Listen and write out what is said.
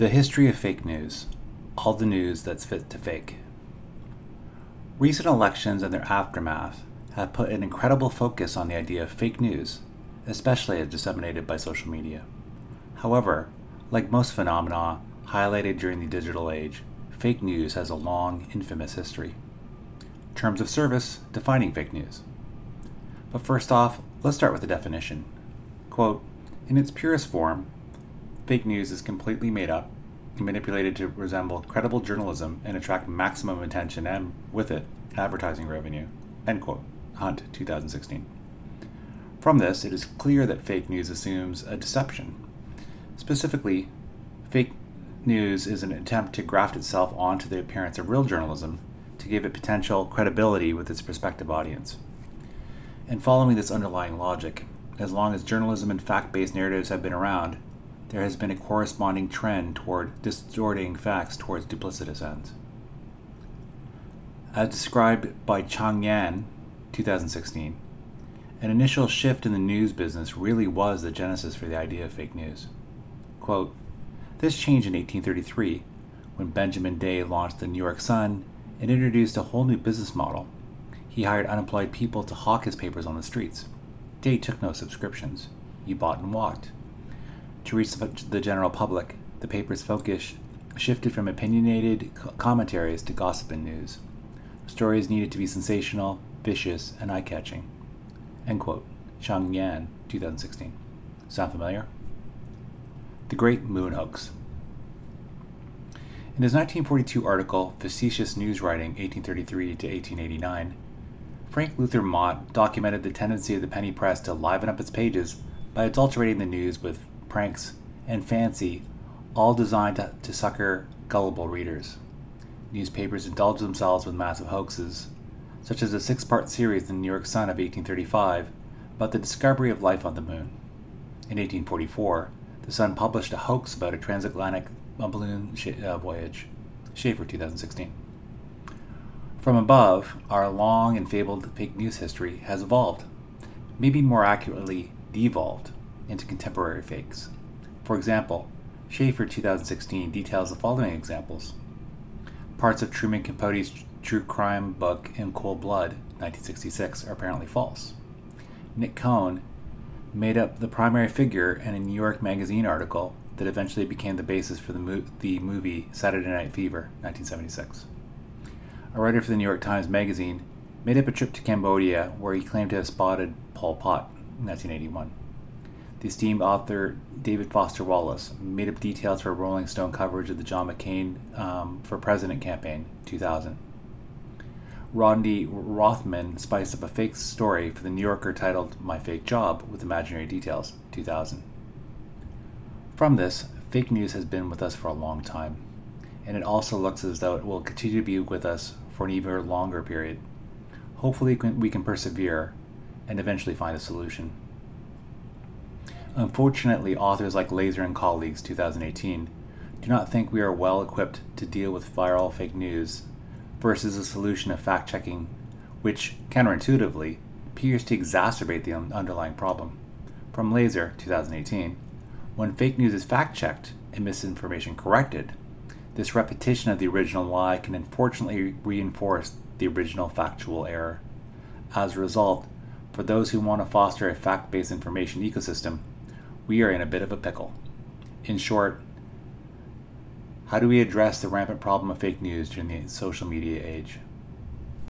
The history of fake news. All the news that's fit to fake. Recent elections and their aftermath have put an incredible focus on the idea of fake news, especially as disseminated by social media. However, like most phenomena highlighted during the digital age, fake news has a long, infamous history. Terms of service defining fake news. But first off, let's start with the definition. Quote, in its purest form, fake news is completely made up and manipulated to resemble credible journalism and attract maximum attention and, with it, advertising revenue. End quote. Hunt, 2016. From this, it is clear that fake news assumes a deception. Specifically, fake news is an attempt to graft itself onto the appearance of real journalism to give it potential credibility with its prospective audience. And following this underlying logic, as long as journalism and fact based narratives have been around, there has been a corresponding trend toward distorting facts towards duplicitous ends. As described by Chang Yan, 2016, an initial shift in the news business really was the genesis for the idea of fake news. Quote, this changed in 1833 when Benjamin Day launched the New York Sun and introduced a whole new business model. He hired unemployed people to hawk his papers on the streets. Day took no subscriptions. You bought and walked. To reach the general public, the paper's focus shifted from opinionated commentaries to gossip and news. Stories needed to be sensational, vicious, and eye catching. End quote. Chang Yan, 2016. Sound familiar? The Great Moon Hoax. In his 1942 article, Facetious News Writing, 1833 to 1889, Frank Luther Mott documented the tendency of the penny press to liven up its pages by adulterating the news with pranks and fancy, all designed to, to sucker gullible readers. Newspapers indulged themselves with massive hoaxes, such as a six part series in the New York Sun of 1835 about the discovery of life on the moon. In 1844, the Sun published a hoax about a transatlantic balloon uh, voyage. Schaeffer, 2016. From above, our long and fabled fake news history has evolved, maybe more accurately, devolved into contemporary fakes. For example, Schaefer 2016 details the following examples. Parts of Truman Capote's true crime book In Cold Blood, 1966, are apparently false. Nick Cohn made up the primary figure in a New York Magazine article that eventually became the basis for the, mo- the movie Saturday Night Fever, 1976. A writer for the New York Times Magazine made up a trip to Cambodia where he claimed to have spotted Pol Pot, in 1981. The esteemed author David Foster Wallace made up details for a Rolling Stone coverage of the John McCain um, for President campaign, 2000. Rodney Rothman spiced up a fake story for The New Yorker titled My Fake Job with Imaginary Details, 2000. From this, fake news has been with us for a long time, and it also looks as though it will continue to be with us for an even longer period. Hopefully, we can persevere and eventually find a solution. Unfortunately, authors like Lazer and colleagues 2018 do not think we are well equipped to deal with viral fake news versus a solution of fact checking, which counterintuitively appears to exacerbate the underlying problem. From Lazer 2018, when fake news is fact checked and misinformation corrected, this repetition of the original lie can unfortunately reinforce the original factual error. As a result, for those who want to foster a fact based information ecosystem, we are in a bit of a pickle. In short, how do we address the rampant problem of fake news during the social media age?